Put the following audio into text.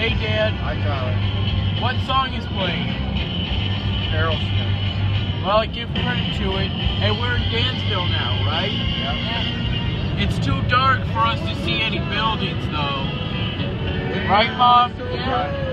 Hey, Dad. Hi, Tyler. What song is playing? Aerosmith. Well, I give credit to it. And we're in Dansville now, right? Yeah. It's too dark for us to see any buildings, though. Right, Mom? Right.